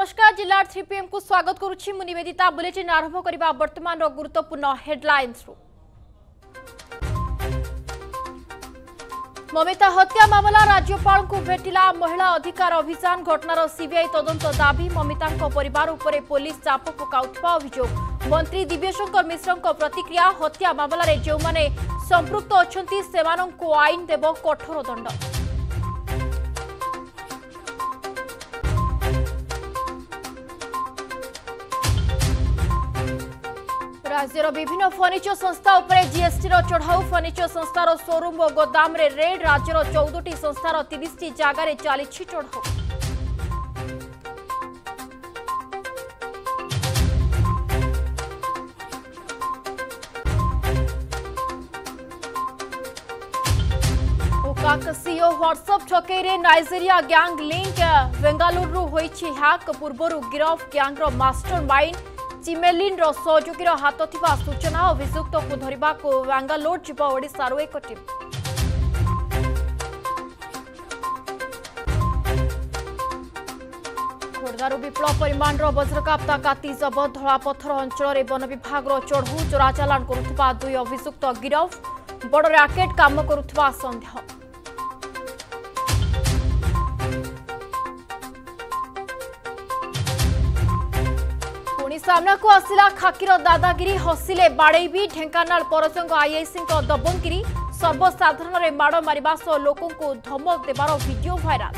नमस्कार जिला थ्री को स्वागत करुच्ची बुलेटिन आरंभ करवा वर्तमान गुरुत्वपूर्ण हेडलाइंस ममिता हत्या मामला राज्यपाल को भेटिला महिला अधिकार अभियान घटनार सीबीआई तदंत दाबी ममिता परिवार उपरे पुलिस चाप पकाउथिबा अभियोग मंत्री दिव्यशंकर मिश्र प्रतिक्रिया हत्या मामलें जो संपुक्त अच्छा आईन देव कठोर दंड राज्य विभिन्न फर्णिचर संस्था उपर जीएसटी चढ़ाऊ फर्णिचर संस्थार शोरूम और गोदाम रेड राज्यर चौदी संस्थार तीसट जगार चली चढ़ाऊ काकसी और WhatsApp ठकईरे Nigeria gang link Bengaluru hack पूर्व गिरफ गैंग्र मास्टर माइंड चिमेलिन र सहयोगी र हात ठाने सूचना अभियुक्तको एक टीम खोर्धार विप्ल परिमाण वज्रकाप्ता का जबत धलापथर अंचल वन विभाग चढ़ू चढु चोराचालाण गरुवा दुई अभुक्त गिरफ बड राकेट कम करुवा सन्देह সামনাকু আসিলা খাকির দাদাগিরি হসিলে বাড়াইবি ঢেঙ্কানাল পরজঙ্গ আইআইসি দবঙ্গিরি সর্বসাধারণের মাড় মারা সহ লোক ধমক দেবার ভিডিও ভাইরাল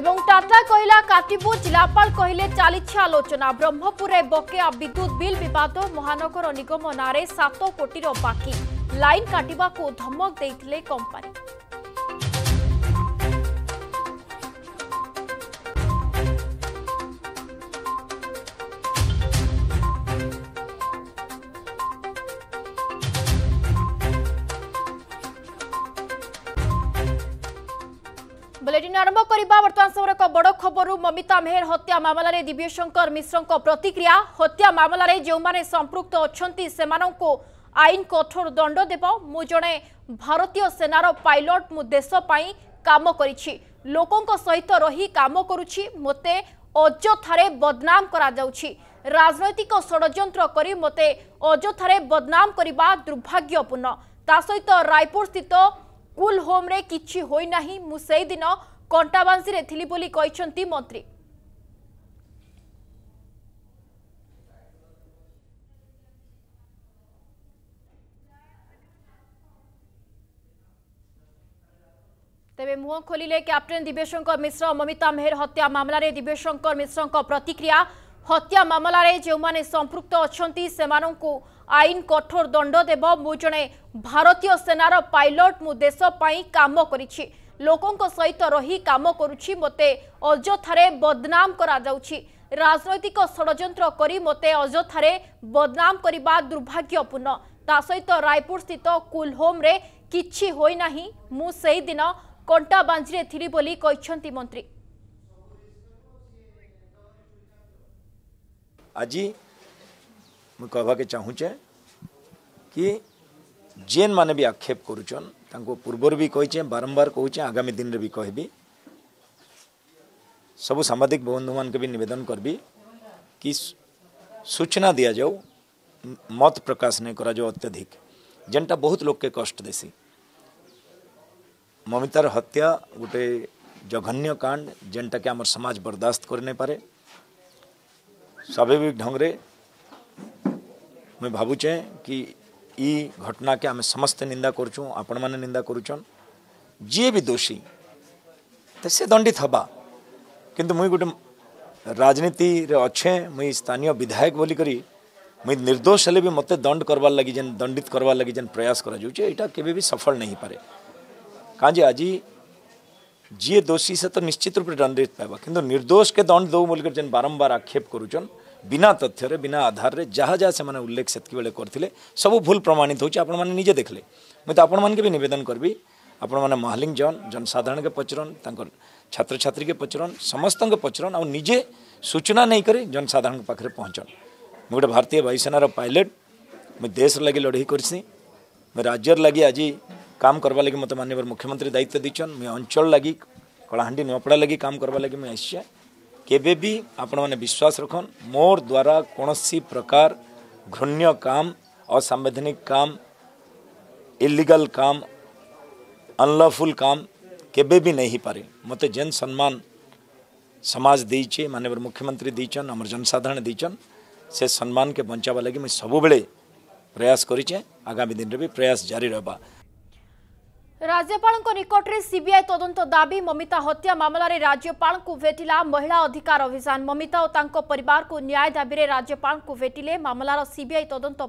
এবং টাটা কহিলা কাটিবু জেলাপাল কহিলে চালিছে আলোচনা ব্রহ্মপুরে বকেয়া বিদ্যুৎ বিল বিবাদ মহানগর নিগম নাঁরে সাত কোটির বাকি লাইন কাটিবাকু ধমক দেইথিলে কোম্পানি କରିବା ବର୍ତ୍ତମାନ ସମୟର ଏକ ବଡ଼ ଖବରରୁ ମମିତା ମେହେର ହତ୍ୟା ମାମଲାରେ ଦିବ୍ୟଶଙ୍କର ମିଶ୍ରଙ୍କ ପ୍ରତିକ୍ରିୟା ହତ୍ୟା ମାମଲାରେ ଯେଉଁମାନେ ସମ୍ପୃକ୍ତ ଅଛନ୍ତି ସେମାନଙ୍କୁ ଆଇନ କଠୋର ଦଣ୍ଡ ଦେବ ମୁଁ ଜଣେ ଭାରତୀୟ ସେନାର ପାଇଲଟ ମୁଁ ଦେଶ ପାଇଁ କାମ କରିଛି ଲୋକଙ୍କ ସହିତ ରହି କାମ କରୁଛି ମୋତେ ଅଯଥାରେ ବଦନାମ କରାଯାଉଛି ରାଜନୈତିକ ଷଡ଼ଯନ୍ତ୍ର କରି ମୋତେ ଅଯଥାରେ ବଦନାମ କରିବା ଦୁର୍ଭାଗ୍ୟପୂର୍ଣ୍ଣ ତା ସହିତ ରାୟପୁର ସ୍ଥିତ କୁଲ୍ ହୋମ୍ରେ କିଛି ହୋଇନାହିଁ ମୁଁ ସେଇଦିନ କଣ୍ଟାବାଂଶୀରେ ଥିଲି ବୋଲି କହିଛନ୍ତି ମନ୍ତ୍ରୀ তেবে মুহ খোলিলে ক্যাপ্টেন দিবেশঙ্কর মিশ্র মমিতা মেহর হত্যা মামলার দিবেশঙ্কর মিশ্রক প্রতিক্রিয়া হত্যা মামলার যে সম্পৃক্ত অনেক আইন কঠোর দণ্ড দেব মু জনে ভারতীয় সেনার পাইলট মু দেশ কাম করেছি ଲୋକଙ୍କ ସହିତ ରହି କାମ କରୁଛି ମୋତେ ଅଯଥାରେ ବଦନାମ କରାଯାଉଛି ରାଜନୈତିକ ଷଡ଼ଯନ୍ତ୍ର କରି ମୋତେ ଅଯଥାରେ ବଦନାମ କରିବା ଦୁର୍ଭାଗ୍ୟପୂର୍ଣ୍ଣ ତା ସହିତ ରାୟପୁର ସ୍ଥିତ କୁଲହୋମ୍ରେ କିଛି ହୋଇନାହିଁ ମୁଁ ସେହିଦିନ କଣ୍ଟାବାଞ୍ଜିରେ ଥିଲି ବୋଲି କହିଛନ୍ତି ମନ୍ତ୍ରୀ ଆଜି ମୁଁ କହିବାକେ ଚାହୁଁଛେ କି ଯେନ୍ ମାନେ ବି ଆକ୍ଷେପ କରୁଛନ୍ पूर्वर भी कही बारंबार कहचे आगामी दिन में भी कह सब सांबादिक बंधु मान के भी नवेदन करी कि सूचना दि जाऊ मत प्रकाश नहीं करा जाओ अत्यधिक जेनटा बहुत लोग के कष्ट देसी ममितार हत्या गोटे जघन्य कांड जेनटा कि आम समाज बरदास्त कर पारे स्वाभाविक ढंग से मुझे भावुचे कि ଇ ଘଟଣାକେ ଆମେ ସମସ୍ତେ ନିନ୍ଦା କରୁଛୁଁ ଆପଣମାନେ ନିନ୍ଦା କରୁଛନ୍ ଯିଏ ବି ଦୋଷୀ ତ ସେ ଦଣ୍ଡିତ ହେବା କିନ୍ତୁ ମୁଇଁ ଗୋଟେ ରାଜନୀତିରେ ଅଛେ ମୁଇଁ ସ୍ଥାନୀୟ ବିଧାୟକ ବୋଲିକରି ମୁଇଁ ନିର୍ଦ୍ଦୋଷ ହେଲେ ବି ମୋତେ ଦଣ୍ଡ କରବାର୍ ଲାଗି ଯେନ୍ ଦଣ୍ଡିତ କରବାର୍ ଲାଗି ଯେନ୍ ପ୍ରୟାସ କରାଯାଉଛେ ଏଇଟା କେବେ ବି ସଫଳ ନେଇ ହେଇପାରେ କାଁ ଯେ ଆଜି ଯିଏ ଦୋଷୀ ସେ ତ ନିଶ୍ଚିତ ରୂପରେ ଦଣ୍ଡିତ ପାଇବା କିନ୍ତୁ ନିର୍ଦ୍ଦୋଷକେ ଦଣ୍ଡ ଦେଉ ବୋଲିକରି ଯେନ୍ ବାରମ୍ବାର ଆକ୍ଷେପ କରୁଛନ୍ बिना तथ्य बिना आधार में जहाँ जहाँ से उल्लेख से करते सब भूल प्रमाणित होजे देखले मुझे आपण मैं तो भी नवेदन करी आपण मैंने महालिंग जन जनसाधारण के पचरन छात्र छात्री के पचरन समस्त पचरन आजे सूचना नहीं कर जनसाधारण पाखे पहुँचन मुझे गोटे भारतीय वायुसेनार पायलट मुझ देश लगे लड़े कर राज्य लगे आज काम करवा लगी मत तो मानव मुख्यमंत्री दायित्व दीचन मुझे अंचल लगी कलाहां नुआपड़ा लगी काम करवा लगी मुझे आई केबे भी आपण मैंने विश्वास रखन मोर द्वारा कौन सी प्रकार घृण्य काम असंवैधानिक काम इलिगल काम अनलफुल काम केबे भी नहीं पारे मत जेन सम्मान समाज देचे मानवर मुख्यमंत्री देचन आम जनसाधारण देचन से सम्मान के बचावा लगी मुझे सबुबले प्रयास करें आगामी दिन में भी प्रयास जारी रहा राज्यपाल निकट में सीबीआई तदंत दाबी ममिता हत्या मामलें राज्यपाल को भेटिला महिला अधिकार अभियान ममिता और परिवार को न्याय दाबी में राज्यपाल को भेटिले मामलार सीबीआई तदंत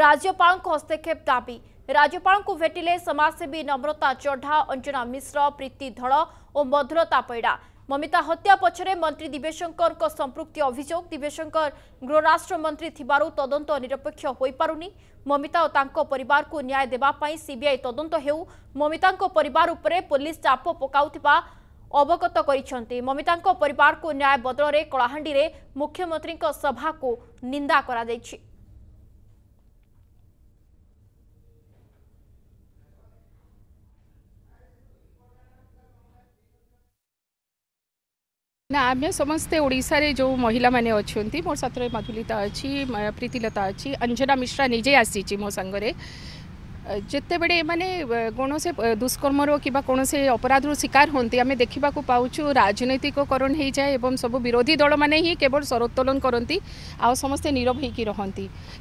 राज्यपाल हस्तक्षेप दाबी राज्यपाल को भेटिले समाजसेवी नम्रता चढ़ा अंजना मिश्र प्रीति धड़ और मधुरता पैड़ा ମମିତା ହତ୍ୟା ପଛରେ ମନ୍ତ୍ରୀ ଦିବେଶଙ୍କରଙ୍କ ସମ୍ପୃକ୍ତି ଅଭିଯୋଗ ଦିବେଶଙ୍କର ଗୃହରାଷ୍ଟ୍ରମନ୍ତ୍ରୀ ଥିବାରୁ ତଦନ୍ତ ନିରପେକ୍ଷ ହୋଇପାରୁନି ମମିତା ଓ ତାଙ୍କ ପରିବାରକୁ ନ୍ୟାୟ ଦେବା ପାଇଁ ସିବିଆଇ ତଦନ୍ତ ହେଉ ମମିତାଙ୍କ ପରିବାର ଉପରେ ପୋଲିସ ଚାପ ପକାଉଥିବା ଅବଗତ କରିଛନ୍ତି ମମିତାଙ୍କ ପରିବାରକୁ ନ୍ୟାୟ ବଦଳରେ କଳାହାଣ୍ଡିରେ ମୁଖ୍ୟମନ୍ତ୍ରୀଙ୍କ ସଭାକୁ ନିନ୍ଦା କରାଯାଇଛି ନା ଆମେ ସମସ୍ତେ ଓଡ଼ିଶାରେ ଯେଉଁ ମହିଳାମାନେ ଅଛନ୍ତି ମୋର ସାଥିରେ ମଧୁଲିତା ଅଛି ପ୍ରୀତିଲତା ଅଛି ଅଞ୍ଜନା ମିଶ୍ରା ନିଜେ ଆସିଛି ମୋ ସାଙ୍ଗରେ जिते बड़े मैंने कौन से दुष्कर्म कि कौन से अपराधर शिकार हमें देखा पाच राजनैतिककरण हो जाए और सब विरोधी दल मैंने ही केवल सरोत्तोलन करती आ समस्ते नीरव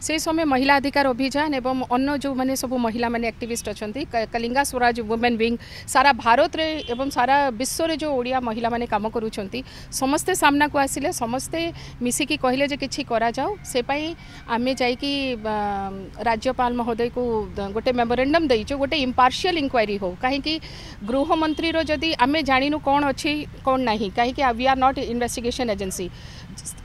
से समय महिला अधिकार अभियान और अन्न जो मैंने सब महिला मैंने आक्टिस्ट अच्छा कलिंगा स्वराज वुमेन विंग सारा भारत एवं सारा विश्व में जो ओडिया महिला मैंने काम कर समस्ते सामना को आसिले समस्ते मिसिकी कहले कि कराऊ आम जा राज्यपाल महोदय को गोटे मेमोरेडम देचु गोटे इम्पार्सीआल इनक्वारी हो कहीं गृहमंत्री जदि आम जानू कौन अच्छी कौन ना कहीं we are not investigation agency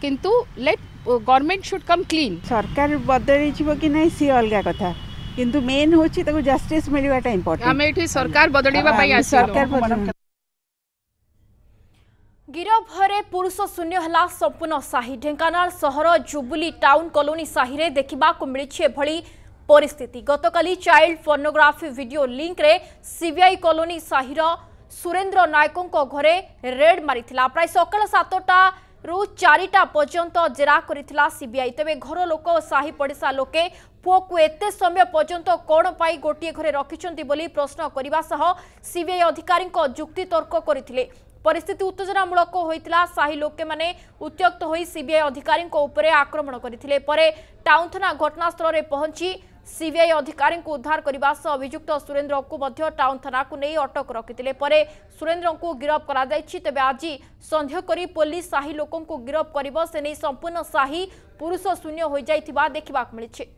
कितु let government should come clean सरकार बदल कि ना सी अलग कथा কিন্তু মেন হচ্ছে তাকে জাস্টিস মিলিবাটা ইম্পর্টেন্ট আমি এটি সরকার বদলিবা পাই আসি সরকার ଗିରଫରେ ପୁରୁଷ ଶୂନ୍ୟ ହେଲା ସମ୍ପୂର୍ଣ୍ଣ ସାହି ଢେଙ୍କାନାଳ ସହର ଜୁବୁଲି ଟାଉନ୍ କଲୋନୀ ସାହିରେ ଦେଖିବାକୁ ମିଳିଛି ଏଭଳି পরিস্থিতি গতকালি চাইল্ড পর্নোগ্রাফি ভিডিও লিঙ্করে সিবিআই কলোনি সাহির সুরেন্দ্র নায়কঙ্ ঘরে রেড মারি প্রায় সকাল সাতটা রু চারিটা পর্যন্ত জেরা করে সিবিআই তবে ঘর লোক সাহি পড়িশা লোকে পুকু এত সময় পর্যন্ত কোণ পাই গোটিয়ে ঘরে রাখিছেন বলে প্রশ্ন করা সহ সিবিআই অধিকারী যুক্তিতর্ক করে পরিস্থিতি উত্তেজনামূলক হয়েছিল সাহি লোকে মানে উত্ত্যক্ত হয়ে সিবিআই অধিকারী উপরে আক্রমণ করে টাউন থানা ঘটনাস্থলের পৌঁছি सीबीआई अधिकारी उद्धार करने अभुक्त सुरेन्द्र को कोाउन थाना को नहीं अटक रखी रखि सुरेन्द्र को गिरफ्त कर तेज आज सन्देहरी पुलिस साहि लोक गिरफ्त कर संपूर्ण साहि पुरुष शून्य हो जा देखा मिली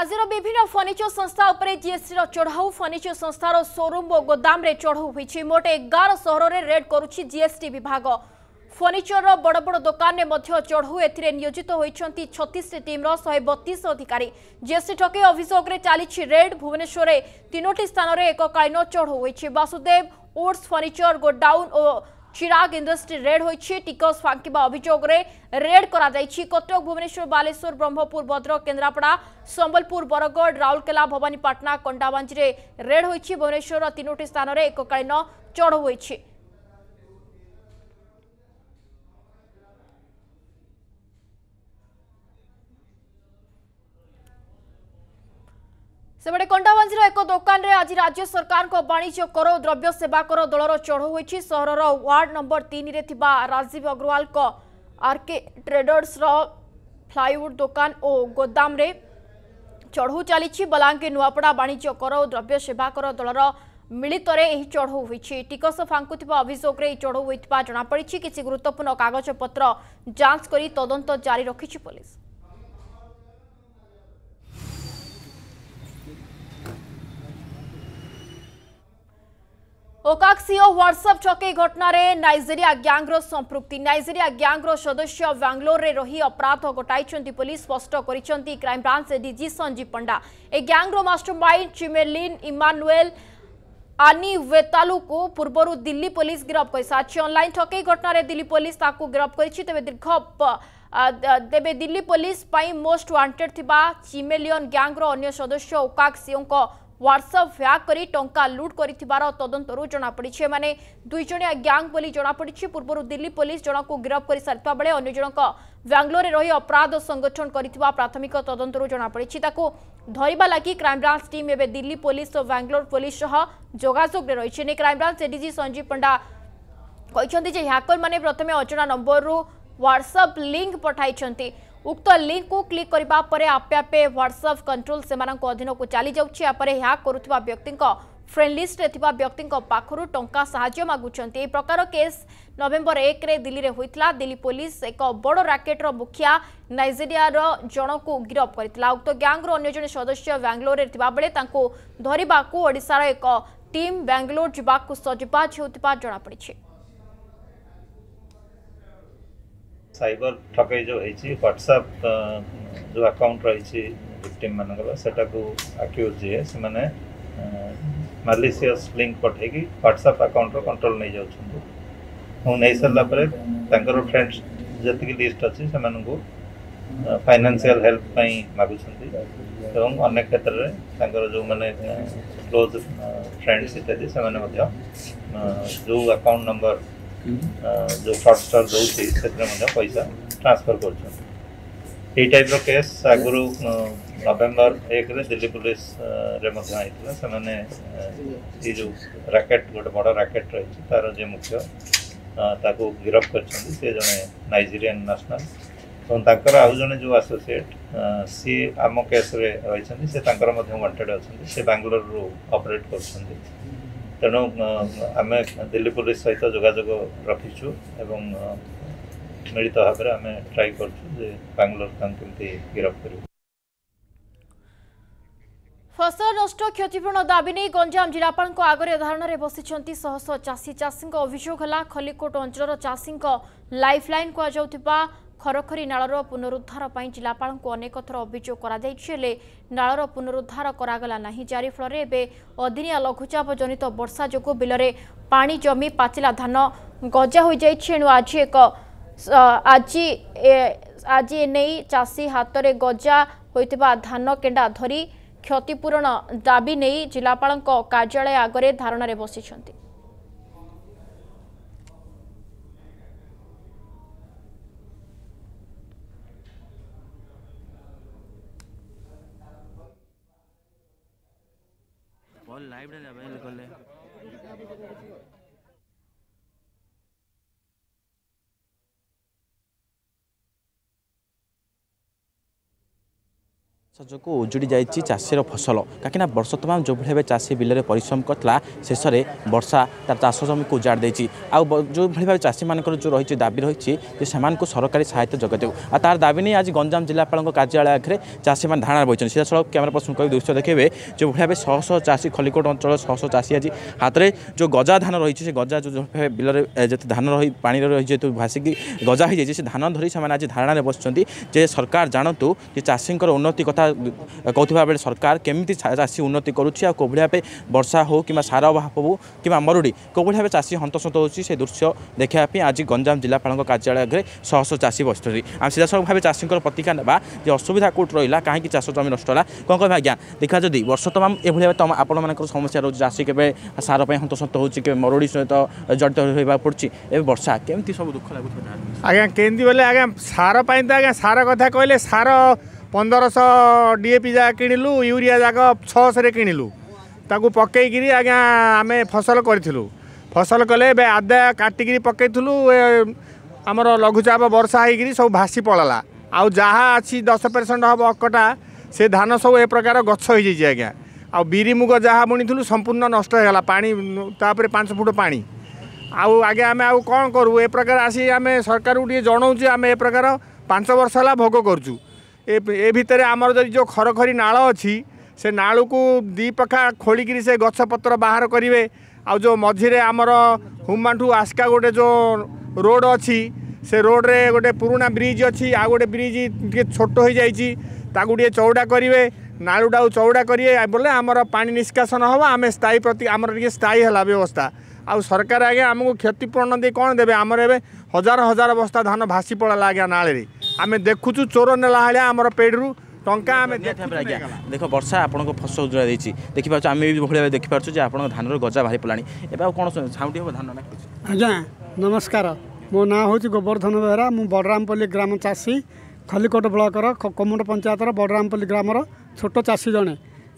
রাজ্যের বিভিন্ন ফর্নিচর সংস্থা উপরে জিএসটির চড়াও ফর্নিচর সংস্থার শোরুম ও গোদামে চড়াও হয়েছে মোট এগার সহরের রেড করুছি জিএসটি বিভাগ ফর্নিচর বড় বড় দোকানে মধ্য চড়াও এতে নিয়োজিত হয়েছেন ছত্রিশটি টিম্র শহে বতিশ অধিকারী জিএসটি ঠকেই অভিযোগে চালছে রেড ভুবনেশ্বরে তিনোটি স্থানের এককালীন চড়াও হয়েছে বাসুদেব ওডস ফর্নিচর গোডাউন ও চিরাগ ইন্ডস্ট্রি রেড হয়েছে টিকস ফাঙ্কিবা অভিযোগে রেড করা যাইছি কটক ভুবনেশ্বর বালেশ্বর ব্রহ্মপুর ভদ্রক কেন্দ্রাপড়া সম্বলপুর বরগড় রাউরকেলা ভবানীপাটনা কণ্ডাবাঞ্জিরে রেড হয়েছে ভুবনেশ্বর তিনোটি স্থানের এককালীন চড় হয়েছে सेबे कंटावांजी एक दोकान में आज राज्य सरकार को वाणिज्य कर द्रव्य सेवाकर दल चढ़ऊ होर वार्ड नंबर तीन में राजीव अग्रवाल को आरके ट्रेडर्स फ्लाईवुड दुकान और गोदाम चढ़ऊ चली बलांगीर नुआपड़ा वाणिज्य कर द्रव्य सेवाकर दल मिलित चढ़ऊ हो टिकस फांगुवा अभोग चढ़ऊ होना पड़ी किसी गुरुत्वपूर्ण कागजपत्र जांच कर तदंत जारी रखी पुलिस ওকাক্সিও হোয়াটসঅ্যাপ ঠকেই ঘটনার নাইজেরিয়া গ্যাংর সম্পৃক্তি নাইজেরিয়া গ্যাংর সদস্য ব্যাঙ্গালোরে রহি অপরাধ ঘটাই পুলিশ স্পষ্ট করেছেন ক্রাইমব্রাঞ্চ ডিজি সঞ্জীব পণ্ডা এই গ্যাংর মাস্টর মাইন্ড চিমেলিন ইমানুয়েল আনি ওয়েতালুকু পূর্বর দিল্লি পুলিশ গিরফ করে সারিছে অনলাইন ঠকেই ঘটনার দিল্লি পুলিশ তাকে গিরফ করেছে তবে দীর্ঘ তেবে দিল্লি পুলিশ মোস্ট ওয়ান্টেড থিবা চিমেলিয়ন গ্যাংর অন্য সদস্য ওকাক্সিওঙ্ক ହ୍ୱାଟ୍ସଆପ୍ ହ୍ୟାକ୍ କରି ଟଙ୍କା ଲୁଟ୍ କରିଥିବାର ତଦନ୍ତରୁ ଜଣାପଡ଼ିଛି ଏମାନେ ଦୁଇଜଣିଆ ଗ୍ୟାଙ୍ଗ ବୋଲି ଜଣାପଡ଼ିଛି ପୂର୍ବରୁ ଦିଲ୍ଲୀ ପୋଲିସ ଜଣକୁ ଗିରଫ କରିସାରିଥିବା ବେଳେ ଅନ୍ୟ ଜଣକ ବାଙ୍ଗଲୋରରେ ରହି ଅପରାଧ ସଂଗଠନ କରିଥିବା ପ୍ରାଥମିକ ତଦନ୍ତରୁ ଜଣାପଡ଼ିଛି ତାକୁ ଧରିବା ଲାଗି କ୍ରାଇମବ୍ରାଞ୍ଚ ଟିମ୍ ଏବେ ଦିଲ୍ଲୀ ପୋଲିସ ଓ ବାଙ୍ଗଲୋର ପୋଲିସ ସହ ଯୋଗାଯୋଗରେ ରହିଛି ନେଇ କ୍ରାଇମବ୍ରାଞ୍ଚ ଏଡିଜି ସଞ୍ଜୀବ ପଣ୍ଡା କହିଛନ୍ତି ଯେ ହ୍ୟାକରମାନେ ପ୍ରଥମେ ଅଜଣା ନମ୍ବରରୁ ହ୍ୱାଟ୍ସଆପ୍ ଲିଙ୍କ ପଠାଇଛନ୍ତି उक्त लिंक को क्लिक करने आपे आपे ह्वाट्सअप कंट्रोल से अधीन को चली जाए हा व्यक्ति फ्रेंड लिस्ट व्यक्ति पाखु टा सा मगुचार प्रकार केस नवेम्बर एक रे दिल्ली में होता दिल्ली पुलिस एक बड़ राकेटर मुखिया नाइजेरियार जन को गिरफ्त कर उक्त ग्यांग्र अगर जन सदस्य बांगालोर से धरने ओडार एक टीम बांगालोर जवाक सजबाज होना पड़ी ସାଇବର ଠକେଇ ଯେଉଁ ହେଇଛି ହ୍ୱାଟ୍ସଆପ୍ ଯେଉଁ ଆକାଉଣ୍ଟ ରହିଛି ଭିକ୍ଟିମ୍ ମାନଙ୍କର ସେଟାକୁ ଆକ୍ୟୁଜ୍ ଯିଏ ସେମାନେ ମାଲିସିୟସ୍ ଲିଙ୍କ ପଠାଇକି ହ୍ୱାଟ୍ସଆପ୍ ଆକାଉଣ୍ଟର କଣ୍ଟ୍ରୋଲ ନେଇଯାଉଛନ୍ତି ମୁଁ ନେଇସାରିଲା ପରେ ତାଙ୍କର ଫ୍ରେଣ୍ଡସ୍ ଯେତିକି ଲିଷ୍ଟ ଅଛି ସେମାନଙ୍କୁ ଫାଇନାନ୍ସିଆଲ ହେଲ୍ପ ପାଇଁ ମାଗୁଛନ୍ତି ଏବଂ ଅନେକ କ୍ଷେତ୍ରରେ ତାଙ୍କର ଯେଉଁମାନେ କ୍ଲୋଜ୍ ଫ୍ରେଣ୍ଡସ୍ ଇତ୍ୟାଦି ସେମାନେ ମଧ୍ୟ ଯେଉଁ ଆକାଉଣ୍ଟ ନମ୍ବର ଯେଉଁ ସର୍ଟଷ୍ଟର ଦେଉଛି ସେଥିରେ ମଧ୍ୟ ପଇସା ଟ୍ରାନ୍ସଫର୍ କରୁଛନ୍ତି ଏଇ ଟାଇପ୍ର କେସ୍ ଆଗରୁ ନଭେମ୍ବର ଏକରେ ଦିଲ୍ଲୀ ପୋଲିସରେ ମଧ୍ୟ ହେଇଥିଲା ସେମାନେ ଏଇ ଯେଉଁ ରାକେଟ୍ ଗୋଟେ ବଡ଼ ରାକେଟ୍ ରହିଛି ତାର ଯିଏ ମୁଖ୍ୟ ତାକୁ ଗିରଫ କରିଛନ୍ତି ସେ ଜଣେ ନାଇଜେରିଆନ୍ ନ୍ୟାସନାଲ୍ ଏବଂ ତାଙ୍କର ଆଉ ଜଣେ ଯେଉଁ ଆସୋସିଏଟ୍ ସିଏ ଆମ କେସ୍ରେ ରହିଛନ୍ତି ସେ ତାଙ୍କର ମଧ୍ୟ ୱାଣ୍ଟେଡ଼୍ ଅଛନ୍ତି ସେ ବାଙ୍ଗାଲୋରରୁ ଅପରେଟ୍ କରୁଛନ୍ତି ତେଣୁ ଆମେ ଦିଲ୍ଲୀ ପୋଲିସ୍ ସହିତ ଯୋଗାଯୋଗ ରଖିଛୁ ଏବଂ ମିଳିତ ଭାବରେ ଆମେ ଟ୍ରାଏ କରୁଛୁ ଯେ ବାଙ୍ଗଲୋର ତାଙ୍କୁ କେମିତି ଗିରଫ କରିବୁ ଫସଲ ନଷ୍ଟ କ୍ଷତିପୂରଣ ଦାବି ନେଇ ଗଞ୍ଜାମ ଜିଲ୍ଲାପାଳଙ୍କ ଆଗରେ ଧାରଣାରେ ବସିଛନ୍ତି ଶହ ଶହ ଚାଷୀ ଚାଷୀଙ୍କ ଅଭିଯୋଗ ହେଲା ଖଲିକୋଟ ଅଞ୍ଚଳର ଚାଷୀଙ୍କ ଲାଇଫ୍ ଲାଇନ୍ କୁହାଯାଉଥିବା ଖରଖରି ନାଳର ପୁନରୁଦ୍ଧାର ପାଇଁ ଜିଲ୍ଲାପାଳଙ୍କୁ ଅନେକ ଥର ଅଭିଯୋଗ କରାଯାଇଛି ହେଲେ ନାଳର ପୁନରୁଦ୍ଧାର କରାଗଲା ନାହିଁ ଯାହାରି ଫଳରେ ଏବେ ଅଦିନିଆ ଲଘୁଚାପ ଜନିତ ବର୍ଷା ଯୋଗୁଁ ବିଲରେ ପାଣି ଜମି ପାଚିଲା ଧାନ ଗଜା ହୋଇଯାଇଛି ଏଣୁ ଆଜି ଏକ ଆଜି ଆଜି ଏନେଇ ଚାଷୀ ହାତରେ ଗଜା ହୋଇଥିବା ଧାନ କେଣ୍ଡା ଧରି କ୍ଷତିପୂରଣ ଦାବି ନେଇ ଜିଲ୍ଲାପାଳଙ୍କ କାର୍ଯ୍ୟାଳୟ ଆଗରେ ଧାରଣାରେ ବସିଛନ୍ତି लाइव डाला भाई ଯୋଗୁଁ ଉଜୁଡ଼ି ଯାଇଛି ଚାଷୀର ଫସଲ କାହିଁକିନା ବର୍ଷ ତମାମ ଯେଉଁଭଳି ଭାବେ ଚାଷୀ ବିଲରେ ପରିଶ୍ରମ କରିଥିଲା ଶେଷରେ ବର୍ଷା ତାର ଚାଷ ଜମିକୁ ଉଜାଡ଼ି ଦେଇଛି ଆଉ ଯେଉଁଭଳି ଭାବେ ଚାଷୀମାନଙ୍କର ଯେଉଁ ରହିଛି ଦାବି ରହିଛି ଯେ ସେମାନଙ୍କୁ ସରକାରୀ ସହାୟତା ଯୋଗାଇ ଦେଉ ଆଉ ତାର ଦାବି ନେଇ ଆଜି ଗଞ୍ଜାମ ଜିଲ୍ଲାପାଳଙ୍କ କାର୍ଯ୍ୟାଳୟ ଆଗରେ ଚାଷୀମାନେ ଧାରଣା ବହିଛନ୍ତି ସିଧାସଳଖ କ୍ୟାମେରା ପର୍ସନ କହି ଦୃଶ୍ୟ ଦେଖେଇବେ ଯେଉଁଭଳି ଭାବେ ଶହ ଶହ ଚାଷୀ ଖଲିକୋଟ ଅଞ୍ଚଳର ଶହ ଶହ ଚାଷୀ ଆଜି ହାତରେ ଯେଉଁ ଗଜା ଧାନ ରହିଛି ସେ ଗଜା ଯେଉଁ ଭାବେ ବିଲରେ ଯେତେ ଧାନ ରହି ପାଣିରେ ରହି ଯେହେତୁ ଭାସିକି ଗଜା ହୋଇଯାଇଛି ସେ ଧାନ ଧରି ସେମାନେ ଆଜି ଧାରଣାରେ ବସିଛନ୍ତି ଯେ ସରକାର ଜାଣନ୍ତୁ ଯେ ଚାଷୀଙ୍କର ଉନ୍ନତି କଥା କହୁଥିବା ବେଳେ ସରକାର କେମିତି ଚାଷୀ ଉନ୍ନତି କରୁଛି ଆଉ କୋଭଳି ଭାବେ ବର୍ଷା ହେଉ କିମ୍ବା ସାର ଅଭାବ ହେଉ କିମ୍ବା ମରୁଡ଼ି କୋଭଳି ଭାବେ ଚାଷୀ ହନ୍ତସନ୍ତ ହେଉଛି ସେ ଦୃଶ୍ୟ ଦେଖିବା ପାଇଁ ଆଜି ଗଞ୍ଜାମ ଜିଲ୍ଲାପାଳଙ୍କ କାର୍ଯ୍ୟାଳୟ ଆଗରେ ଶହ ଶହ ଚାଷୀ ବସିଛନ୍ତି ଆମେ ସିଧାସଳଖ ଭାବେ ଚାଷୀଙ୍କର ପ୍ରତିକ୍ରିୟା ନେବା ଯେ ଅସୁବିଧା କେଉଁଠି ରହିଲା କାହିଁକି ଚାଷ ଜମି ନଷ୍ଟ ହେଲା କ'ଣ କହିବା ଆଜ୍ଞା ଦେଖା ଯଦି ବର୍ଷ ତମାମ ଏଭଳି ଭାବେ ତମ ଆପଣମାନଙ୍କର ସମସ୍ୟା ରହୁଛି ଚାଷୀ କେବେ ସାର ପାଇଁ ହନ୍ତସନ୍ତ ହେଉଛି କେବେ ମରୁଡ଼ି ସହିତ ଜଡ଼ିତ ହେବାକୁ ପଡ଼ୁଛି ଏବେ ବର୍ଷା କେମିତି ସବୁ ଦୁଃଖ ଲାଗୁଛି ଆଜ୍ଞା କେମିତି ବୋଲେ ଆଜ୍ଞା ସାର ପାଇଁ ତ ଆଜ୍ଞା ସାର କଥା କହିଲେ ସାର ପନ୍ଦରଶହ ଡିଏପି ଯାକ କିଣିଲୁ ୟୁରିଆ ଯାକ ଛଅଶହରେ କିଣିଲୁ ତାକୁ ପକେଇକିରି ଆଜ୍ଞା ଆମେ ଫସଲ କରିଥିଲୁ ଫସଲ କଲେ ଏବେ ଆଦାୟ କାଟିକିରି ପକେଇଥିଲୁ ଆମର ଲଘୁଚାପ ବର୍ଷା ହେଇକିରି ସବୁ ଭାସି ପଳେଇଲା ଆଉ ଯାହା ଅଛି ଦଶ ପରସେଣ୍ଟ ହେବ ଅକଟା ସେ ଧାନ ସବୁ ଏ ପ୍ରକାର ଗଛ ହେଇଯାଇଛି ଆଜ୍ଞା ଆଉ ବିରି ମୁଗ ଯାହା ବୁଣିଥିଲୁ ସମ୍ପୂର୍ଣ୍ଣ ନଷ୍ଟ ହେଇଗଲା ପାଣି ତାପରେ ପାଞ୍ଚ ଫୁଟ ପାଣି ଆଉ ଆଜ୍ଞା ଆମେ ଆଉ କ'ଣ କରୁ ଏ ପ୍ରକାର ଆସି ଆମେ ସରକାରକୁ ଟିକେ ଜଣାଉଛୁ ଆମେ ଏ ପ୍ରକାର ପାଞ୍ଚ ବର୍ଷ ହେଲା ଭୋଗ କରୁଛୁ ଏ ଏ ଭିତରେ ଆମର ଯଦି ଯେଉଁ ଖରଖରି ନାଳ ଅଛି ସେ ନାଳକୁ ଦୁଇ ପାଖା ଖୋଳିକିରି ସେ ଗଛପତ୍ର ବାହାର କରିବେ ଆଉ ଯେଉଁ ମଝିରେ ଆମର ହୁମାଠୁ ଆସ୍କା ଗୋଟେ ଯେଉଁ ରୋଡ଼ ଅଛି ସେ ରୋଡ଼ରେ ଗୋଟେ ପୁରୁଣା ବ୍ରିଜ୍ ଅଛି ଆଉ ଗୋଟେ ବ୍ରିଜ୍ ଟିକେ ଛୋଟ ହୋଇଯାଇଛି ତାକୁ ଟିକେ ଚଉଡ଼ା କରିବେ ନାଳୁଟାକୁ ଚଉଡ଼ା କରିବେ ବୋଲେ ଆମର ପାଣି ନିଷ୍କାସନ ହେବ ଆମେ ସ୍ଥାୟୀ ପ୍ରତି ଆମର ଟିକେ ସ୍ଥାୟୀ ହେଲା ବ୍ୟବସ୍ଥା ଆଉ ସରକାର ଆଜ୍ଞା ଆମକୁ କ୍ଷତିପୂରଣ ଦେଇ କ'ଣ ଦେବେ ଆମର ଏବେ ହଜାର ହଜାର ବସ୍ତା ଧାନ ଭାସି ପଳାଇଲା ଆଜ୍ଞା ନାଳରେ ଆମେ ଦେଖୁଛୁ ଚୋର ନେଲା ଭଳିଆ ଆମର ପେଡ଼ିରୁ ଟଙ୍କା ଆମେ ଆଜ୍ଞା ଦେଖ ବର୍ଷା ଆପଣଙ୍କ ଫସଲ ଯୋଡ଼ା ଦେଇଛି ଦେଖିପାରୁଛୁ ଆମେ ବି ଭଳି ଭାବେ ଦେଖିପାରୁଛୁ ଯେ ଆପଣଙ୍କ ଧାନର ଗଜା ବାହାରି ପଡ଼ିଲାଣି ଏବେ ଆଉ କ'ଣ ଛାଉଁଟି ହେବ ଧାନ ନା ଆଜ୍ଞା ନମସ୍କାର ମୋ ନାଁ ହେଉଛି ଗୋବର୍ଦ୍ଧନ ବେହେରା ମୁଁ ବଡ଼ରାମପଲ୍ଲୀ ଗ୍ରାମ ଚାଷୀ ଖଲିକୋଟ ବ୍ଲକର କୋମଟ ପଞ୍ଚାୟତର ବଡ଼ରାମପଲ୍ଲୀ ଗ୍ରାମର ଛୋଟ ଚାଷୀ ଜଣେ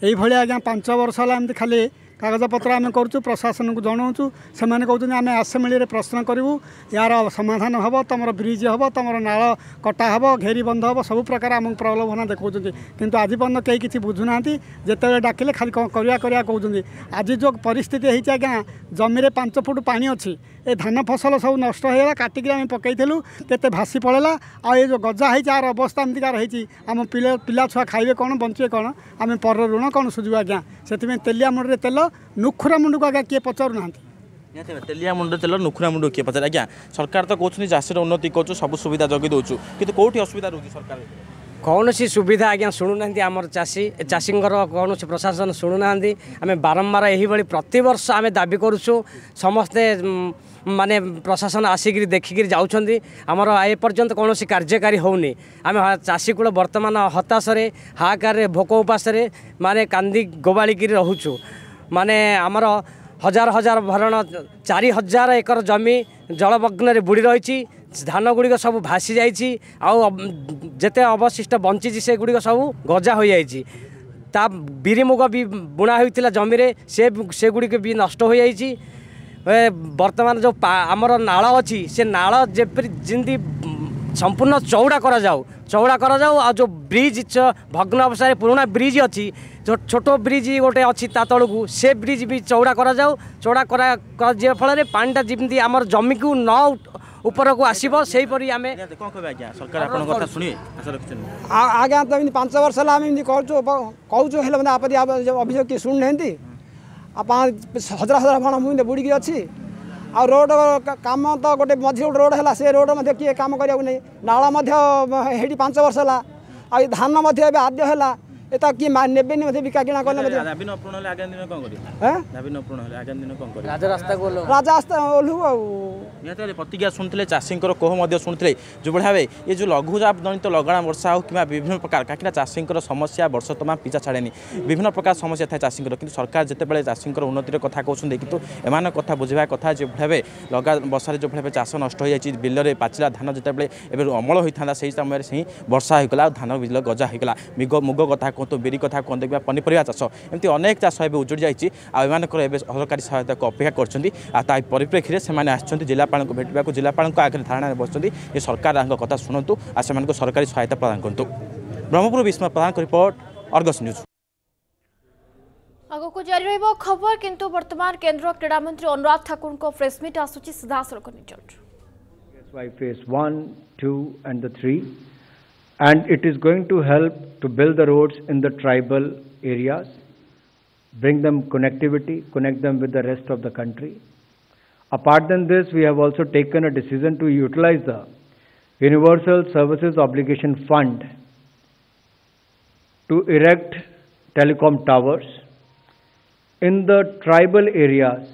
ଏଇଭଳି ଆଜ୍ଞା ପାଞ୍ଚ ବର୍ଷ ହେଲା ଏମିତି ଖାଲି କାଗଜପତ୍ର ଆମେ କରୁଛୁ ପ୍ରଶାସନକୁ ଜଣାଉଛୁ ସେମାନେ କହୁଛନ୍ତି ଆମେ ଆସେମ୍ବ୍ଲିରେ ପ୍ରଶ୍ନ କରିବୁ ଏହାର ସମାଧାନ ହେବ ତୁମର ବ୍ରିଜ୍ ହେବ ତୁମର ନାଳ କଟା ହେବ ଘେରି ବନ୍ଧ ହେବ ସବୁ ପ୍ରକାର ଆମକୁ ପ୍ରଲୋଭନା ଦେଖାଉଛନ୍ତି କିନ୍ତୁ ଆଜି ପର୍ଯ୍ୟନ୍ତ କେହି କିଛି ବୁଝୁନାହାନ୍ତି ଯେତେବେଳେ ଡାକିଲେ ଖାଲି କ'ଣ କରିବା କରିବା କହୁଛନ୍ତି ଆଜି ଯେଉଁ ପରିସ୍ଥିତି ହେଇଛି ଆଜ୍ଞା ଜମିରେ ପାଞ୍ଚ ଫୁଟ ପାଣି ଅଛି ଏ ଧାନ ଫସଲ ସବୁ ନଷ୍ଟ ହେଇଗଲା କାଟିକି ଆମେ ପକାଇଥିଲୁ କେତେ ଭାସି ପଳେଇଲା ଆଉ ଏ ଯେଉଁ ଗଜା ହେଇଛି ଆର ଅବସ୍ଥା ଏମିତିକାର ହେଇଛି ଆମ ପିଲା ପିଲା ଛୁଆ ଖାଇବେ କ'ଣ ବଞ୍ଚିବେ କ'ଣ ଆମେ ପର ଋଣ କ'ଣ ଶୁଝିବୁ ଆଜ୍ଞା ସେଥିପାଇଁ ତେଲିଆ ମୁଣ୍ଡରେ ତେଲ ନୁଖୁରା ମୁଣ୍ଡକୁ ଆଜ୍ଞା କିଏ ପଚାରୁନାହାନ୍ତି ନିହାତି ତେଲିଆ ମୁଣ୍ଡ ତେଲ ନୁଖୁରା ମୁଣ୍ଡ କିଏ ପଚାରେ ଆଜ୍ଞା ସରକାର ତ କହୁଛନ୍ତି ଚାଷୀର ଉନ୍ନତି କରୁଛୁ ସବୁ ସୁବିଧା ଯୋଗାଇ ଦେଉଛୁ କିନ୍ତୁ କେଉଁଠି ଅସୁବିଧା ରହୁଛି ସରକାର କୌଣସି ସୁବିଧା ଆଜ୍ଞା ଶୁଣୁନାହାନ୍ତି ଆମର ଚାଷୀ ଚାଷୀଙ୍କର କୌଣସି ପ୍ରଶାସନ ଶୁଣୁନାହାନ୍ତି ଆମେ ବାରମ୍ବାର ଏହିଭଳି ପ୍ରତିବର୍ଷ ଆମେ ଦାବି କରୁଛୁ ସମସ୍ତେ ମାନେ ପ୍ରଶାସନ ଆସିକିରି ଦେଖିକିରି ଯାଉଛନ୍ତି ଆମର ଏପର୍ଯ୍ୟନ୍ତ କୌଣସି କାର୍ଯ୍ୟକାରୀ ହେଉନି ଆମେ ଚାଷୀକୂଳ ବର୍ତ୍ତମାନ ହତାଶରେ ହାହାକାରରେ ଭୋକ ଉପାସରେ ମାନେ କାନ୍ଦି ଗୋବାଳିକିରି ରହୁଛୁ ମାନେ ଆମର ହଜାର ହଜାର ଭରଣ ଚାରି ହଜାର ଏକର ଜମି ଜଳମଗ୍ନରେ ବୁଡ଼ି ରହିଛି ଧାନ ଗୁଡ଼ିକ ସବୁ ଭାସି ଯାଇଛି ଆଉ ଯେତେ ଅବଶିଷ୍ଟ ବଞ୍ଚିଛି ସେଗୁଡ଼ିକ ସବୁ ଗଜା ହୋଇଯାଇଛି ତା ବିରିମୁଗ ବି ବୁଣା ହୋଇଥିଲା ଜମିରେ ସେ ସେଗୁଡ଼ିକ ବି ନଷ୍ଟ ହୋଇଯାଇଛି ବର୍ତ୍ତମାନ ଯେଉଁ ଆମର ନାଳ ଅଛି ସେ ନାଳ ଯେପରି ଯେମିତି সম্পূর্ণ চৌড়া করা যাও চৌড়া করা যাও আর যে ব্রিজ ভগ্ন অবস্থায় পুরোনা ব্রিজ অছি ছোট ব্রিজ গোটে অছি তা তলকু সে ব্রিজ বি চৌড়া করা যাও চৌড়া করা করা যা ফলে পানিটা যেমনি আমার জমিকু ন উপরকু আসব সেইপরি আমি আজ্ঞা তো এমনি পাঁচ বর্ষ হল আমি এমনি করছু কৌছু হলে মানে আপনি অভিযোগ কি শুনে আর পাঁচ হাজার হাজার ভাড়া মুড়ি অছি ଆଉ ରୋଡ଼ କାମ ତ ଗୋଟେ ମଝି ଗୋଟେ ରୋଡ଼ ହେଲା ସେ ରୋଡ଼ ମଧ୍ୟ କିଏ କାମ କରିବାକୁ ନାହିଁ ନାଳ ମଧ୍ୟ ହେଇଠି ପାଞ୍ଚ ବର୍ଷ ହେଲା ଆଉ ଏ ଧାନ ମଧ୍ୟ ଏବେ ଆଦ୍ୟ ହେଲା ତାକୁ କିଏ ନେବେନି ମୋତେ ବିକା କିଣା କଲେ ଦାବି ନ ପୂରଣ ହେଲେ ଆଗାମୀ ଦିନ କ'ଣ କରିବେ ଦାବି ନ ପୂରଣ ହେଲେ ଆଗାମୀ ଦିନ କ'ଣ କରିବେ ରାଜରାସ୍ତାକୁ ଓହ୍ଲୁ ରାଜରାସ୍ତା ଓହ୍ଲୁ ଆଉ ନିହାତି ପ୍ରତିଜ୍ଞା ଶୁଣିଥିଲେ ଚାଷୀଙ୍କର କୋହ ମଧ୍ୟ ଶୁଣିଥିଲେ ଯେଉଁଭଳି ଭାବେ ଏ ଯେଉଁ ଲଘୁଚାପ ଜନିତ ଲଗାଣ ବର୍ଷା ହେଉ କିମ୍ବା ବିଭିନ୍ନ ପ୍ରକାର କାହିଁକିନା ଚାଷୀଙ୍କର ସମସ୍ୟା ବର୍ଷ ତମାମ ପିଛା ଛାଡ଼େନି ବିଭିନ୍ନ ପ୍ରକାର ସମସ୍ୟା ଥାଏ ଚାଷୀଙ୍କର କିନ୍ତୁ ସରକାର ଯେତେବେଳେ ଚାଷୀଙ୍କର ଉନ୍ନତିର କଥା କହୁଛନ୍ତି କିନ୍ତୁ ଏମାନଙ୍କ କଥା ବୁଝିବା କଥା ଯେଉଁଭଳି ଭାବେ ଲଗା ବର୍ଷାରେ ଯେଉଁଭଳି ଭାବେ ଚାଷ ନଷ୍ଟ ହୋଇଯାଇଛି ବିଲରେ ପାଚିଲା ଧାନ ଯେତେବେଳେ ଏବେ ଅମଳ ହୋଇଥାନ୍ତା ସେହି ସମୟରେ ସେହି ବର୍ଷା ହୋଇଗଲା ଆଉ ଧାନ ବିଲ ଗଜା ହୋଇଗଲା ମୁଗ ମୁଗ କଥା କୁହନ୍ତୁ ବିରି କଥା କୁହନ୍ତୁ କିମ୍ବା ପନିପରିବା ଚାଷ ଏମିତି ଅନେକ ଚାଷ ଏବେ ଉଜୁଡ଼ି ଯାଇଛି ଆଉ ଏମାନଙ୍କର ଏବେ ସରକାରୀ ସହାୟତାକୁ ଅପେକ୍ଷା କରିଛନ୍ତି ଆଉ ତା ପରିପ୍ରେକ୍ଷୀରେ ସେମାନେ ଆସିଛନ୍ତି ଜିଲ୍ଲାପାଳଙ୍କୁ ଭେଟିବାକୁ ଜିଲ୍ଲାପାଳଙ୍କ ଆଗରେ ଧାରଣାରେ ବସିଛନ୍ତି ଯେ ସରକାର ତାଙ୍କ କଥା ଶୁଣନ୍ତୁ ଆଉ ସେମାନଙ୍କୁ ସରକାରୀ ସହାୟତା ପ୍ରଦାନ କରନ୍ତୁ ବ୍ରହ୍ମପୁର ବିସ୍ମୟ ପ୍ରଧାନଙ୍କ ରିପୋର୍ଟ ଅର୍ଗସ୍ ନ୍ୟୁଜ୍ ଆଗକୁ ଜାରି ରହିବ ଖବର କିନ୍ତୁ ବର୍ତ୍ତମାନ କେନ୍ଦ୍ର କ୍ରୀଡ଼ାମନ୍ତ୍ରୀ ଅନୁରାଗ ଠାକୁରଙ୍କ ପ୍ରେସମିଟ୍ ଆସୁଛି ସିଧାସଳଖ result I face one, two, and the three. and it is going to help to build the roads in the tribal areas, bring them connectivity, connect them with the rest of the country. Apart from this, we have also taken a decision to utilize the Universal Services Obligation Fund to erect telecom towers in the tribal areas,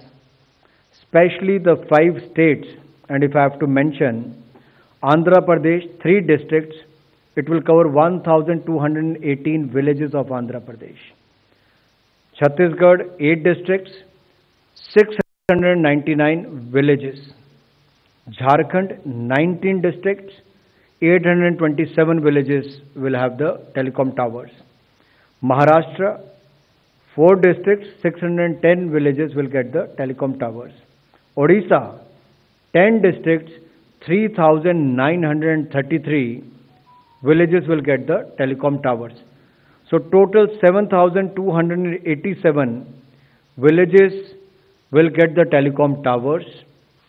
especially the five states, and if I have to mention Andhra Pradesh, three districts, it will cover 1,218 villages of Andhra Pradesh. Chhattisgarh, 8 districts, 699 villages. Jharkhand, 19 districts, 827 villages will have the telecom towers. Maharashtra, 4 districts, 610 villages will get the telecom towers. Odisha, 10 districts, 3,933 villages will get the telecom towers. So total 7,287 villages will get the telecom towers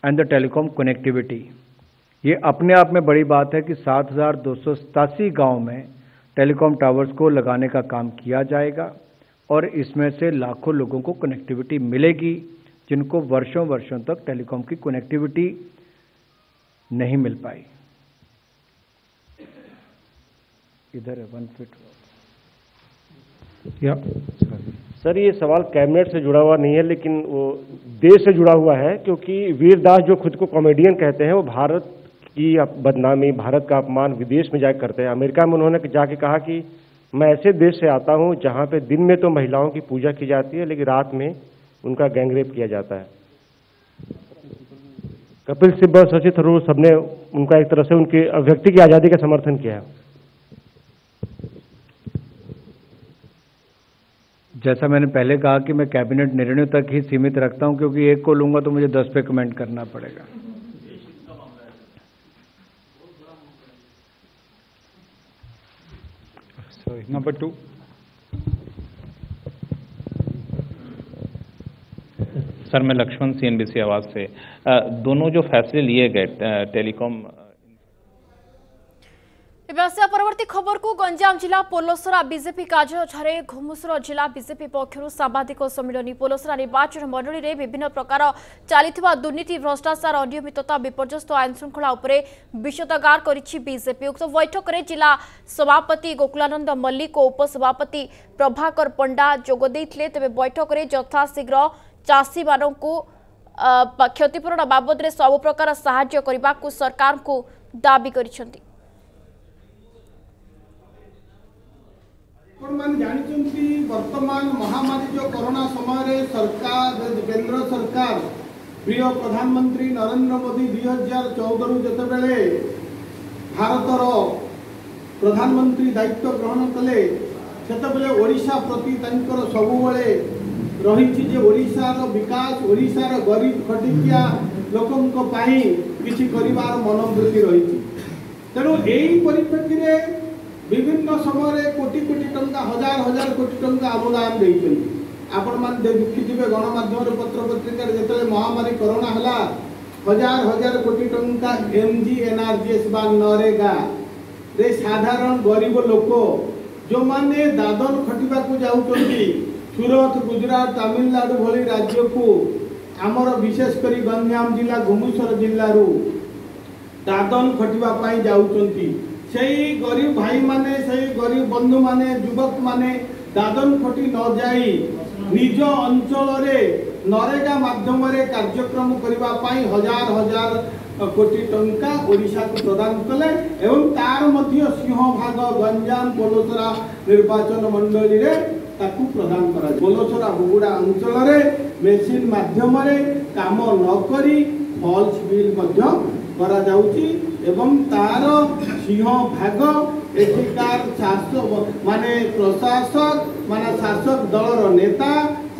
and the telecom connectivity. ये अपने आप में बड़ी बात है कि सात हज़ार दो सौ सतासी गाँव में टेलीकॉम टावर्स को लगाने का काम किया जाएगा और इसमें से लाखों लोगों को कनेक्टिविटी मिलेगी जिनको वर्षों वर्षों तक टेलीकॉम की कनेक्टिविटी नहीं मिल पाई इधर है वन फिट या सर ये सवाल कैबिनेट से जुड़ा हुआ नहीं है लेकिन वो देश से जुड़ा हुआ है क्योंकि वीरदास जो खुद को कॉमेडियन कहते हैं वो भारत की बदनामी भारत का अपमान विदेश में जाकर करते हैं अमेरिका में उन्होंने जाके कहा कि मैं ऐसे देश से आता हूँ जहाँ पे दिन में तो महिलाओं की पूजा की जाती है लेकिन रात में उनका गैंगरेप किया जाता है कपिल सिब्बल शशि थरूर सबने उनका एक तरह से उनकी अभिव्यक्ति की आज़ादी का समर्थन किया है जैसा मैंने पहले कहा कि मैं कैबिनेट निर्णय तक ही सीमित रखता हूं क्योंकि एक को लूंगा तो मुझे दस पे कमेंट करना पड़ेगा नंबर टू सर मैं लक्ष्मण सीएनबीसी आवाज़ से दोनों जो फैसले लिए गए टेलीकॉम ପରବର୍ତ୍ତୀ ଖବରକୁ ଗଞ୍ଜାମ ଜିଲ୍ଲା ପୋଲସରା ବିଜେପି କାର୍ଯ୍ୟାଳୟଠାରେ ଘୁମୁସର ଜିଲ୍ଲା ବିଜେପି ପକ୍ଷରୁ ସାମ୍ବାଦିକ ସମ୍ମିଳନୀ ପୋଲସରା ନିର୍ବାଚନ ମଣ୍ଡଳୀରେ ବିଭିନ୍ନ ପ୍ରକାର ଚାଲିଥିବା ଦୁର୍ନୀତି ଭ୍ରଷ୍ଟାଚାର ଅନିୟମିତତା ବିପର୍ଯ୍ୟସ୍ତ ଆଇନ ଶୃଙ୍ଖଳା ଉପରେ ବିଷଦଗାର କରିଛି ବିଜେପି ଉକ୍ତ ବୈଠକରେ ଜିଲ୍ଲା ସଭାପତି ଗୋକୁଳାନନ୍ଦ ମଲ୍ଲିକ ଓ ଉପସଭାପତି ପ୍ରଭାକର ପଣ୍ଡା ଯୋଗ ଦେଇଥିଲେ ତେବେ ବୈଠକରେ ଯଥାଶୀଘ୍ର ଚାଷୀମାନଙ୍କୁ କ୍ଷତିପୂରଣ ବାବଦରେ ସବୁ ପ୍ରକାର ସାହାଯ୍ୟ କରିବାକୁ ସରକାରଙ୍କୁ ଦାବି କରିଛନ୍ତି ଆପଣମାନେ ଜାଣିଛନ୍ତି ବର୍ତ୍ତମାନ ମହାମାରୀ ଯେଉଁ କରୋନା ସମୟରେ ସରକାର କେନ୍ଦ୍ର ସରକାର ପ୍ରିୟ ପ୍ରଧାନମନ୍ତ୍ରୀ ନରେନ୍ଦ୍ର ମୋଦି ଦୁଇ ହଜାର ଚଉଦରୁ ଯେତେବେଳେ ଭାରତର ପ୍ରଧାନମନ୍ତ୍ରୀ ଦାୟିତ୍ୱ ଗ୍ରହଣ କଲେ ସେତେବେଳେ ଓଡ଼ିଶା ପ୍ରତି ତାଙ୍କର ସବୁବେଳେ ରହିଛି ଯେ ଓଡ଼ିଶାର ବିକାଶ ଓଡ଼ିଶାର ଗରିବ ଖଟିକିଆ ଲୋକଙ୍କ ପାଇଁ କିଛି କରିବାର ମନୋବୃତ୍ତି ରହିଛି ତେଣୁ ଏଇ ପରିପ୍ରେକ୍ଷୀରେ বিভিন্ন সময়ে কোটি কোটি টঙ্কা হাজার হাজার কোটি টঙ্কা অবদান দিয়েছেন আপনার দেখিবে গণমাধ্যমের পত্রপত্রিকার যেত মহামারী করোনা হল হাজার হাজার কোটি টঙ্কা এমজি এনআরজিএস বা নরেগা রে সাধারণ গরিব লোক যে দাদন খটিবা যাচ্ছেন সুরত গুজরাট তামিলনাড়ু ভি রাজ্যকু আমার বিশেষ করে গঞ্জাম জেলা ভুবনেশ্বর জেলার দাদন খটিবা যাচ্ছেন সেই গরিব ভাই মানে সেই গরিব বন্ধু মানে যুবক মানে দাদন খটি ন যাই নিজ অঞ্চলরে নরেগা মাধ্যমে কার্যক্রম করা হাজার হাজার কোটি টঙ্কা ওড়িশাকে প্রদান কলে এবং তার মধ্যে সিংহভাগ গঞ্জাম পলোসরা নির্বাচন মন্ডলীরে তাকে প্রদান করা পলোসরা বুগুড়া অঞ্চলরে মেসিন মাধ্যমে কাম নকরি ফলস বিল করা যাচ্ছে ଏବଂ ତାର ସିଂହ ଭାଗ ଏଠିକାର ଶାସକ ମାନେ ପ୍ରଶାସକ ମାନେ ଶାସକ ଦଳର ନେତା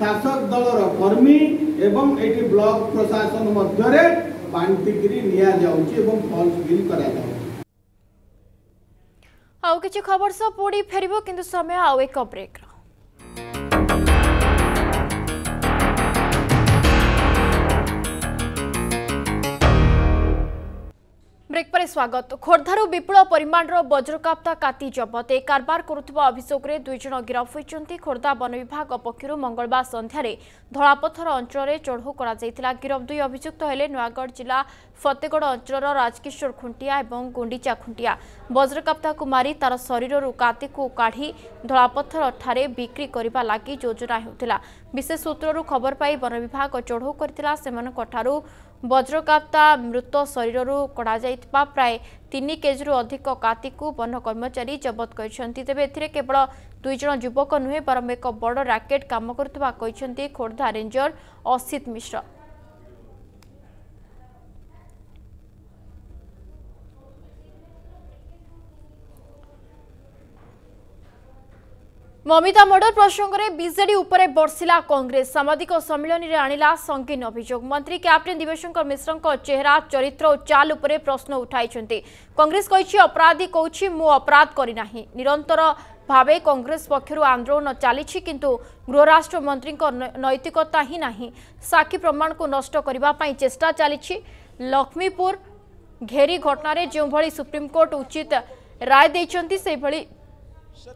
ଶାସକ ଦଳର କର୍ମୀ ଏବଂ ଏଠି ବ୍ଲକ ପ୍ରଶାସନ ମଧ୍ୟରେ ବାଣ୍ଟିକିରି ନିଆଯାଉଛି ଏବଂ ଫଲ୍ସ ବିଲ୍ କରାଯାଉଛି ଆଉ କିଛି ଖବର ସହ ପୁଣି ଫେରିବ କିନ୍ତୁ ସମୟ ଆଉ ଏକ ବ୍ରେକ୍ର ସ୍ୱାଗତ ଖୋର୍ଦ୍ଧାରୁ ବିପୁଳ ପରିମାଣର ବଜ୍ରକାପ୍ତା କାତି ଜବତ ଏହି କାରବାର କରୁଥିବା ଅଭିଯୋଗରେ ଦୁଇ ଜଣ ଗିରଫ ହୋଇଛନ୍ତି ଖୋର୍ଦ୍ଧା ବନ ବିଭାଗ ପକ୍ଷରୁ ମଙ୍ଗଳବାର ସନ୍ଧ୍ୟାରେ ଧଳାପଥର ଅଞ୍ଚଳରେ ଚଢ଼ଉ କରାଯାଇଥିଲା ଗିରଫ ଦୁଇ ଅଭିଯୁକ୍ତ ହେଲେ ନୂଆଗଡ଼ ଜିଲ୍ଲା ଫତେଗଡ଼ ଅଞ୍ଚଳର ରାଜକିଶୋର ଖୁଣ୍ଟିଆ ଏବଂ ଗୁଣ୍ଡିଚା ଖୁଣ୍ଟିଆ ବଜ୍ରକାପ୍ତା କୁମାରୀ ତାର ଶରୀରରୁ କାତିକୁ କାଢ଼ି ଧଳାପଥରଠାରେ ବିକ୍ରି କରିବା ଲାଗି ଯୋଜନା ହେଉଥିଲା ବିଶେଷ ସୂତ୍ରରୁ ଖବର ପାଇ ବନ ବିଭାଗ ଚଢ଼ଉ କରିଥିଲା ସେମାନଙ୍କଠାରୁ ବଜ୍ରକାପ୍ତା ମୃତ ଶରୀରରୁ କଢ଼ାଯାଇଥିବା ପ୍ରାୟ ତିନି କେଜିରୁ ଅଧିକ କାତିକୁ ବନ କର୍ମଚାରୀ ଜବତ କରିଛନ୍ତି ତେବେ ଏଥିରେ କେବଳ ଦୁଇ ଜଣ ଯୁବକ ନୁହେଁ ବରଂ ଏକ ବଡ଼ ରାକେଟ୍ କାମ କରୁଥିବା କହିଛନ୍ତି ଖୋର୍ଦ୍ଧା ରେଞ୍ଜର ଅସିତ ମିଶ୍ର ममिता मर्डर प्रसंग में उपर बर्षिला कंग्रेस सामाजिक सम्मिलन में आणला संगीन अभोग मंत्री क्याप्टेन दिवशंकर मिश्र चेहरा चरित्र और चाल उपर प्रश्न उठाई कंग्रेस कही अपराधी कौन मु अपराध करना निरंतर भाव कंग्रेस पक्ष आंदोलन चली कि गृहराष्ट्र मंत्री नैतिकता ही ना साक्षी प्रमाण को नष्ट चेष्टा चली लक्ष्मीपुर घेरी घटन जो भाई सुप्रीमकोर्ट उचित राय देखते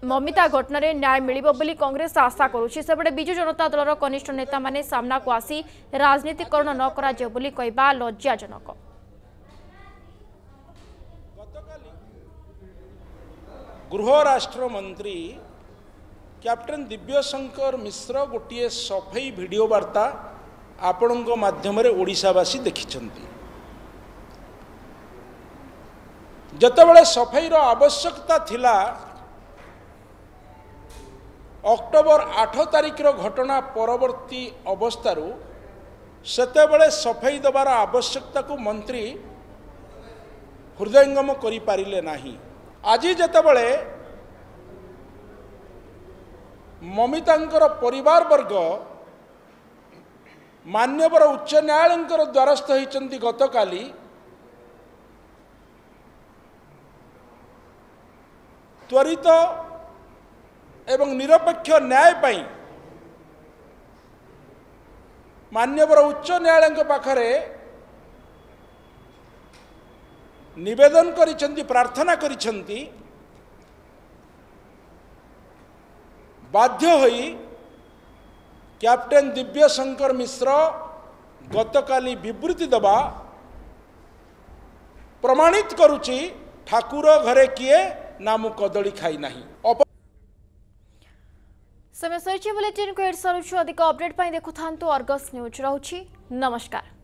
ମମିତା ଘଟଣାରେ ନ୍ୟାୟ ମିଳିବ ବୋଲି କଂଗ୍ରେସ ଆଶା କରୁଛି ସେପଟେ ବିଜୁ ଜନତା ଦଳର କନିଷ୍ଠ ନେତାମାନେ ସାମ୍ନାକୁ ଆସି ରାଜନୀତିକରଣ ନ କରାଯିବ ବୋଲି କହିବା ଲଜ୍ଜାଜନକ ଗୃହ ରାଷ୍ଟ୍ରମନ୍ତ୍ରୀ କ୍ୟାପ୍ଟେନ୍ ଦିବ୍ୟଶଙ୍କର ମିଶ୍ର ଗୋଟିଏ ସଫେଇ ଭିଡ଼ିଓ ବାର୍ତ୍ତା ଆପଣଙ୍କ ମାଧ୍ୟମରେ ଓଡ଼ିଶାବାସୀ ଦେଖିଛନ୍ତି ଯେତେବେଳେ ସଫେଇର ଆବଶ୍ୟକତା ଥିଲା ଅକ୍ଟୋବର ଆଠ ତାରିଖର ଘଟଣା ପରବର୍ତ୍ତୀ ଅବସ୍ଥାରୁ ସେତେବେଳେ ସଫେଇ ଦେବାର ଆବଶ୍ୟକତାକୁ ମନ୍ତ୍ରୀ ହୃଦୟଙ୍ଗମ କରିପାରିଲେ ନାହିଁ ଆଜି ଯେତେବେଳେ ମମିତାଙ୍କର ପରିବାରବର୍ଗ ମାନ୍ୟବର ଉଚ୍ଚ ନ୍ୟାୟାଳୟଙ୍କର ଦ୍ୱାରସ୍ଥ ହୋଇଛନ୍ତି ଗତକାଲି ତ୍ୱରିତ ଏବଂ ନିରପେକ୍ଷ ନ୍ୟାୟ ପାଇଁ ମାନ୍ୟବର ଉଚ୍ଚ ନ୍ୟାୟାଳୟଙ୍କ ପାଖରେ ନିବେଦନ କରିଛନ୍ତି ପ୍ରାର୍ଥନା କରିଛନ୍ତି ବାଧ୍ୟ ହୋଇ କ୍ୟାପ୍ଟେନ୍ ଦିବ୍ୟଶଙ୍କର ମିଶ୍ର ଗତକାଲି ବିବୃତ୍ତି ଦେବା ପ୍ରମାଣିତ କରୁଛି ଠାକୁର ଘରେ କିଏ ନା ମୁଁ କଦଳୀ ଖାଇନାହିଁ समय सरीची बुलेटिन को एड सारू अधिक अपडेट देखु था अर्गस न्यूज रोचे नमस्कार